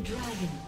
dragon.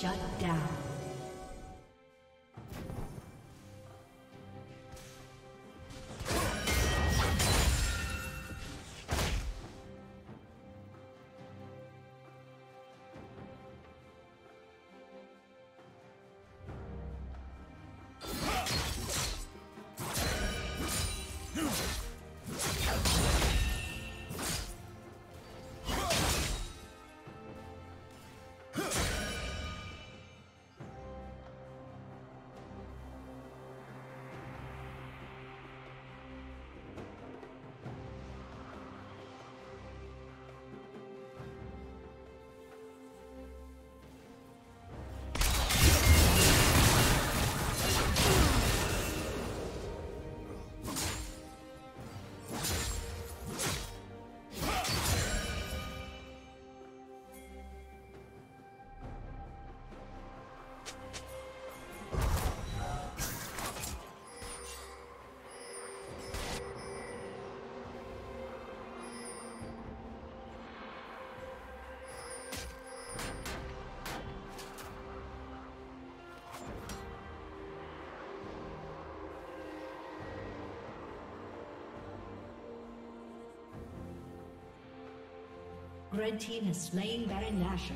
Shut down. Red team has slain Baron Nashor.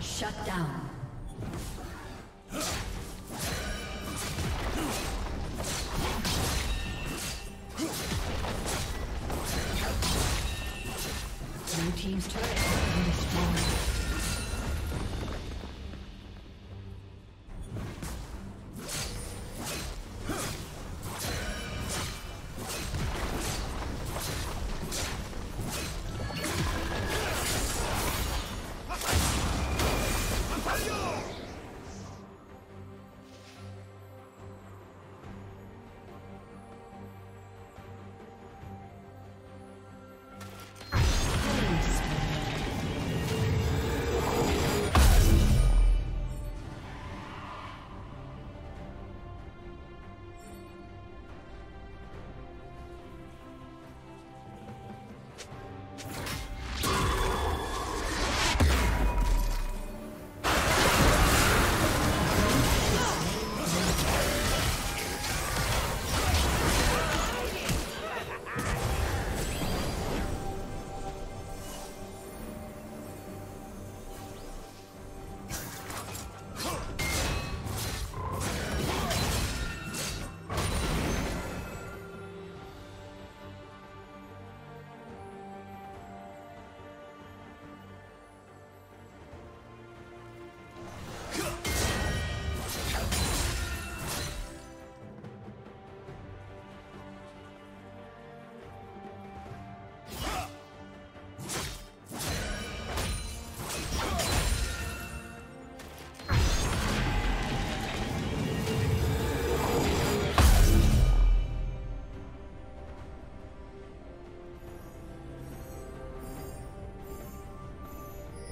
Shut down.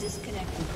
Disconnected.